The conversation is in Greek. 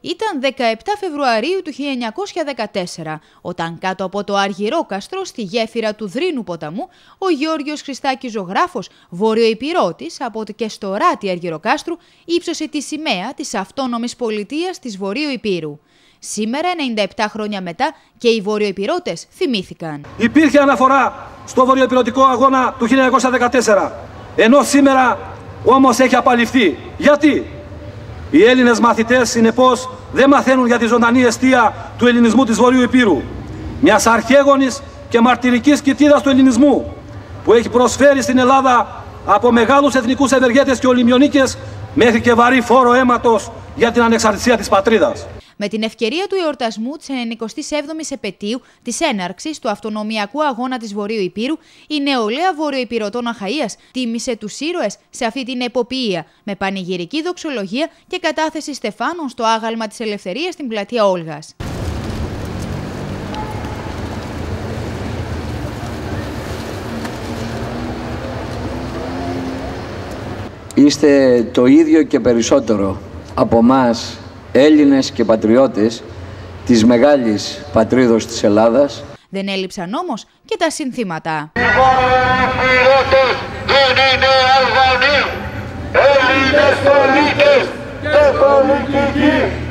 Ήταν 17 Φεβρουαρίου του 1914, όταν κάτω από το Αργυρόκαστρο, στη γέφυρα του Δρύνου ποταμού, ο Γιώργος Χριστάκης ζωγράφος, βορειοϊπηρώτης από το και στο ράτι Αργυροκάστρου, ύψωσε τη σημαία της αυτόνομης πολιτείας της Βορείου Υπήρου. Σήμερα, 97 χρόνια μετά, και οι βορειοϊπηρώτες θυμήθηκαν. Υπήρχε αναφορά στο βορειοϊπηρωτικό αγώνα του 1914, ενώ σήμερα όμως έχει απαλληφθεί. Γιατί; Οι Έλληνες μαθητές, συνεπώς, δεν μαθαίνουν για τη ζωντανή αιστεία του ελληνισμού της Βορείου Υπήρου, μιας αρχαίγονης και μαρτυρικής κοιτίδας του ελληνισμού, που έχει προσφέρει στην Ελλάδα από μεγάλους εθνικούς ευεργέτες και ολιμιονίκες μέχρι και βαρύ φόρο αίματος για την ανεξαρτησία της πατρίδας. Με την ευκαιρία του εορτασμού της 97η επαιτίου της έναρξης του αυτονομιακού αγώνα της Βορείου Υπήρου, η νεολαία Βορειοϊπηρωτών Αχαία τίμησε τους ήρωες σε αυτή την εποπία με πανηγυρική δοξολογία και κατάθεση στεφάνων στο άγαλμα της Ελευθερίας στην πλατεία Όλγας. Είστε το ίδιο και περισσότερο από μας Έλληνες και πατριώτες της μεγάλης πατρίδος της Ελλάδας. Δεν έλειψαν όμως και τα συνθήματα. Οι δεν είναι Αλβανοί, Έλληνες πολίτες και πολιτικοί.